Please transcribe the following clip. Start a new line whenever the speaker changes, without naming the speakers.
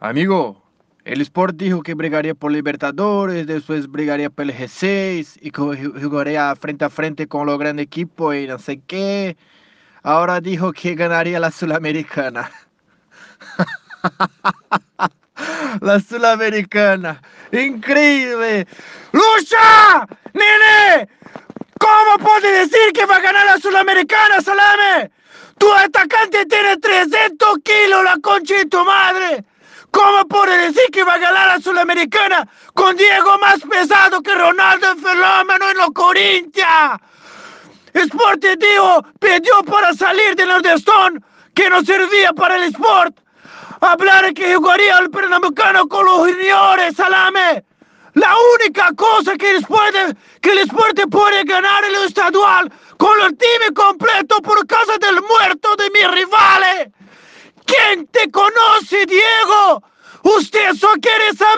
Amigo, el Sport dijo que brigaría por Libertadores, después brigaría por el G6 y jugaría frente a frente con los grandes equipos y no sé qué. Ahora dijo que ganaría la Sudamericana. la Sudamericana. Increíble. ¡Lucha! ¡Nene! ¿Cómo puedes decir que va a ganar la Sudamericana, Salame? Tu atacante tiene 300 kilos, la concha de tu madre. ¿Cómo puede decir que va a ganar la Sudamericana con Diego más pesado que Ronaldo el fenómeno en los Corinthians? Sport Diego pidió para salir de Stone que no servía para el Sport. Hablar que jugaría el Pernambucano con los juniores, Salame. La única cosa que les puede, que el Sport puede ganar el estadual con el team completo por causa del muerto de mi rivales. ¿Quién te conoce, Diego? Você só querem saber